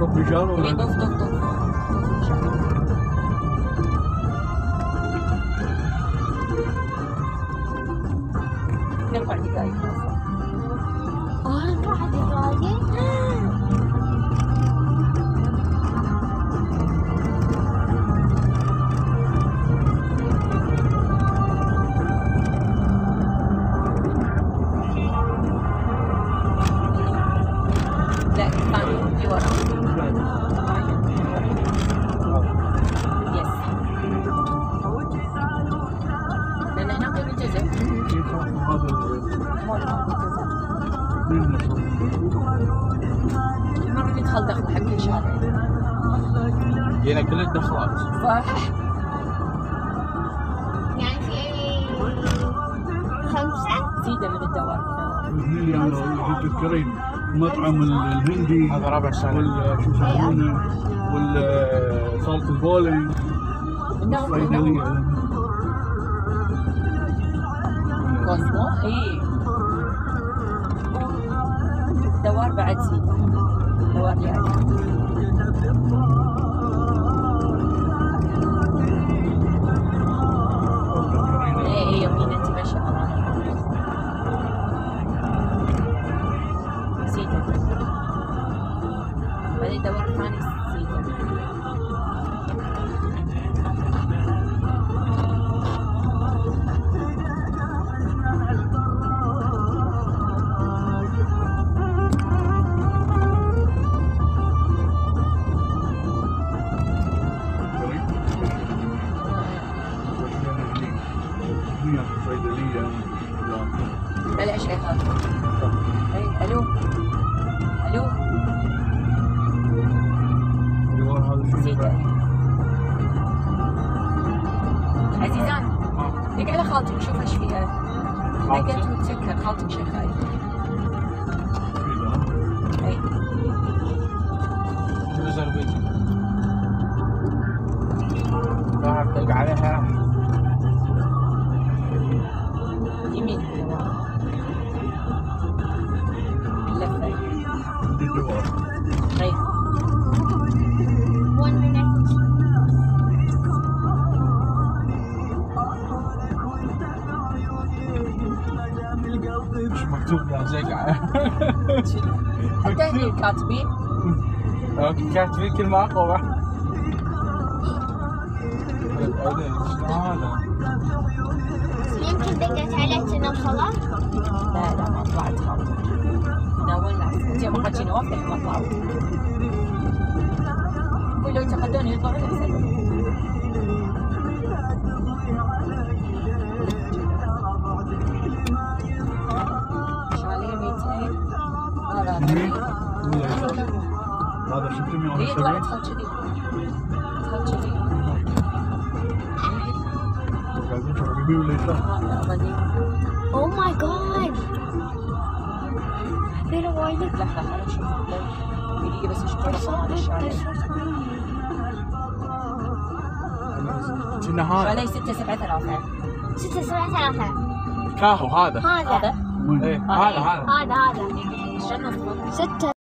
Dobrzyżano. Libow to Não Nie pani aí. اللي أنا تذكرين المطعم الهندي هذا رابع سنة. ولا شو يسمونه ولا صالة البولينج إنهم إنهم صيدلية كوزمو اي دوار بعد زيدة دوار يعني دق على خالتك شوف إيش فيها؟ دقت وتسكر خالتك شغال اي بيتي راح تلقى عليها حتى هني كاتبين كاتبين كلمة أقوى هذا؟ يمكن دقت عليك نوصلات لا لا ما طلعت خالتك ناولنا انت ما حد شنو وافتح ما طلعوا قول لو يتقدون يطلعون احسن هذا هي طلعت 670 خل كذي خل كذي قاعدين يمين ولا أظني Oh my god. هذول وايد لحظة خل أشوف دقيقة بس أشوف هذا الشاليه كنا هذا شاليه 6 7 3 ستة سبعة ثلاثة. كاهو هذا. هذا. هذا؟ هذا. هذا هذا؟ ستة